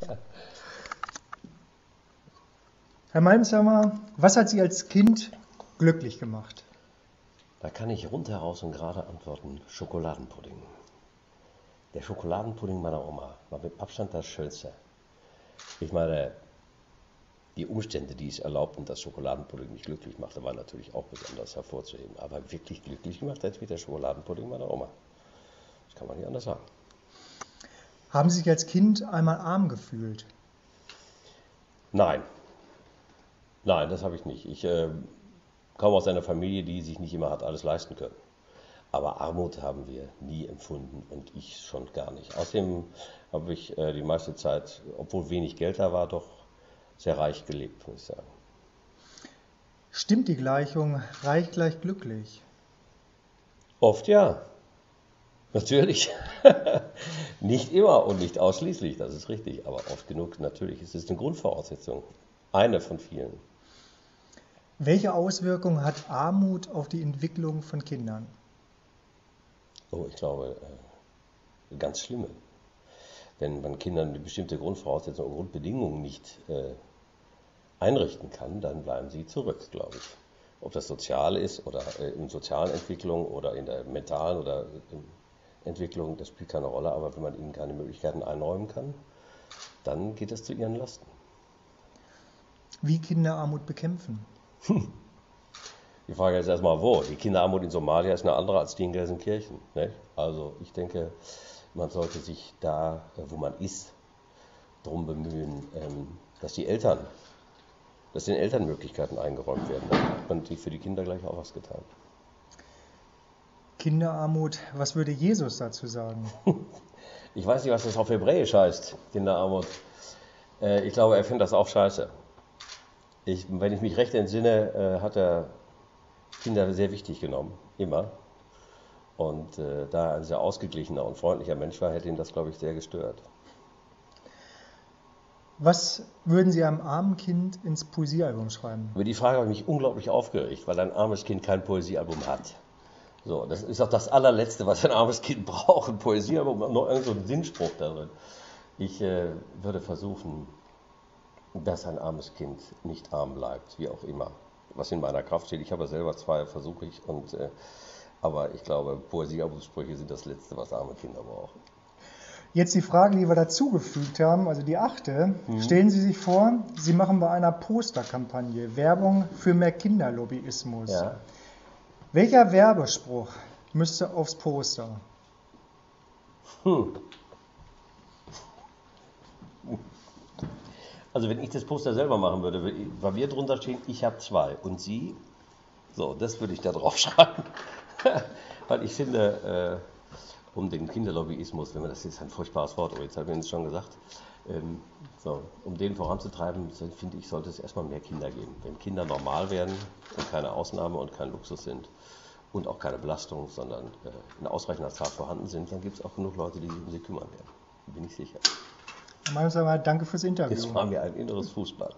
Herr Malmsheimer, was hat Sie als Kind glücklich gemacht? Da kann ich rundheraus und gerade antworten: Schokoladenpudding. Der Schokoladenpudding meiner Oma war mit Abstand das Schönste. Ich meine, die Umstände, die es erlaubten, dass Schokoladenpudding nicht glücklich machte, waren natürlich auch besonders hervorzuheben. Aber wirklich glücklich gemacht hat mich der Schokoladenpudding meiner Oma. Das kann man nicht anders sagen. Haben Sie sich als Kind einmal arm gefühlt? Nein. Nein, das habe ich nicht. Ich äh, komme aus einer Familie, die sich nicht immer hat alles leisten können. Aber Armut haben wir nie empfunden und ich schon gar nicht. Außerdem habe ich äh, die meiste Zeit, obwohl wenig Geld da war, doch sehr reich gelebt, muss ich sagen. Stimmt die Gleichung reich gleich glücklich? Oft ja. Natürlich. nicht immer und nicht ausschließlich, das ist richtig. Aber oft genug, natürlich ist es eine Grundvoraussetzung. Eine von vielen. Welche Auswirkungen hat Armut auf die Entwicklung von Kindern? Oh, ich glaube, äh, ganz schlimme. Wenn man Kindern eine bestimmte Grundvoraussetzung und Grundbedingungen nicht äh, einrichten kann, dann bleiben sie zurück, glaube ich. Ob das sozial ist oder äh, in sozialen Entwicklung oder in der mentalen oder Entwicklung, das spielt keine Rolle, aber wenn man ihnen keine Möglichkeiten einräumen kann, dann geht das zu ihren Lasten. Wie Kinderarmut bekämpfen? Die Frage ist erstmal, wo? Die Kinderarmut in Somalia ist eine andere als die in Gelsenkirchen. Ne? Also ich denke, man sollte sich da, wo man ist, darum bemühen, ähm, dass die Eltern, dass den Eltern Möglichkeiten eingeräumt werden. Dann hat man für die Kinder gleich auch was getan. Kinderarmut, was würde Jesus dazu sagen? Ich weiß nicht, was das auf Hebräisch heißt, Kinderarmut. Äh, ich glaube, er findet das auch scheiße. Ich, wenn ich mich recht entsinne, äh, hat er Kinder sehr wichtig genommen, immer. Und äh, da er ein sehr ausgeglichener und freundlicher Mensch war, hätte ihn das, glaube ich, sehr gestört. Was würden Sie einem armen Kind ins Poesiealbum schreiben? Über die Frage habe ich mich unglaublich aufgeregt, weil ein armes Kind kein Poesiealbum hat. So, das ist auch das allerletzte, was ein armes Kind braucht, ein Poesiealbum, noch irgendein so Sinnspruch darin. Ich äh, würde versuchen, dass ein armes Kind nicht arm bleibt, wie auch immer. Was in meiner Kraft steht. Ich habe selber zwei, versuche ich. Und, äh, aber ich glaube, Poesiealbumsprüche sind das Letzte, was arme Kinder brauchen. Jetzt die Frage, die wir dazugefügt haben, also die achte. Mhm. Stellen Sie sich vor, Sie machen bei einer Posterkampagne Werbung für mehr Kinderlobbyismus. Ja. Welcher Werbespruch müsste aufs Poster? Hm. Also wenn ich das Poster selber machen würde, weil wir drunter stehen, ich habe zwei und Sie, so, das würde ich da drauf schreiben. weil ich finde, äh, um den Kinderlobbyismus, wenn man das ist ein furchtbares Wort, aber jetzt habe ich es schon gesagt, ähm, so, um den voranzutreiben, finde ich, sollte es erstmal mehr Kinder geben. Wenn Kinder normal werden und keine Ausnahme und kein Luxus sind und auch keine Belastung, sondern äh, in ausreichender Zahl vorhanden sind, dann gibt es auch genug Leute, die sich um sie kümmern werden. Bin ich sicher. Meinungssamer, danke fürs Interview. Das war mir ein inneres Fußball.